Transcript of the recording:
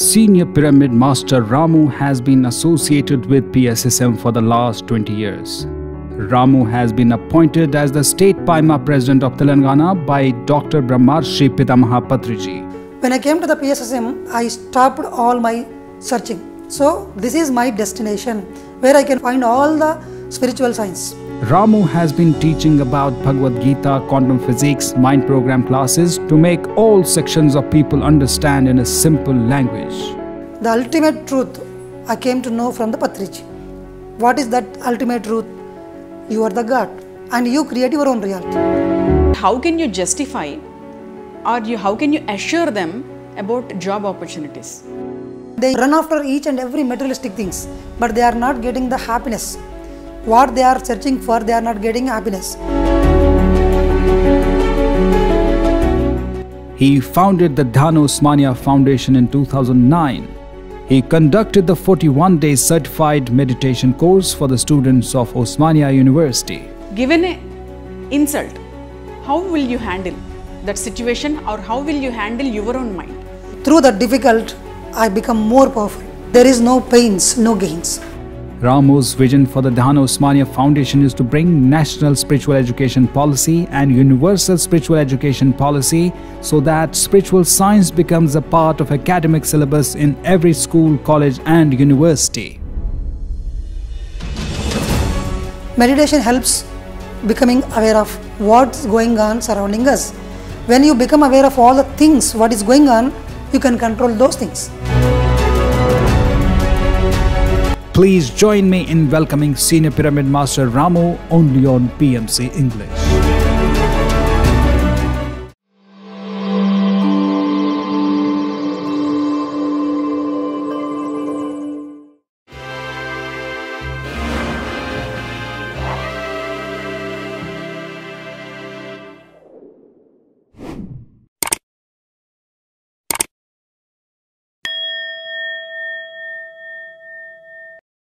Senior Pyramid Master Ramu has been associated with PSSM for the last 20 years. Ramu has been appointed as the State Paima President of Telangana by Dr. Brahmarshi Pitamaha Patriji. When I came to the PSSM, I stopped all my searching. So, this is my destination where I can find all the spiritual science. Ramu has been teaching about Bhagavad Gita, quantum physics, mind program classes to make all sections of people understand in a simple language. The ultimate truth I came to know from the Patriji. What is that ultimate truth? You are the God and you create your own reality. How can you justify or you, how can you assure them about job opportunities? They run after each and every materialistic things, but they are not getting the happiness. What they are searching for, they are not getting happiness. He founded the Dhyana Osmania Foundation in 2009. He conducted the 41 day certified meditation course for the students of Osmania University. Given a insult, how will you handle that situation or how will you handle your own mind? Through the difficult, I become more powerful. There is no pains, no gains. Ramu's vision for the Dhyana Osmania Foundation is to bring national spiritual education policy and universal spiritual education policy so that spiritual science becomes a part of academic syllabus in every school, college and university. Meditation helps becoming aware of what's going on surrounding us. When you become aware of all the things, what is going on, you can control those things. Please join me in welcoming Senior Pyramid Master Ramu only on PMC English.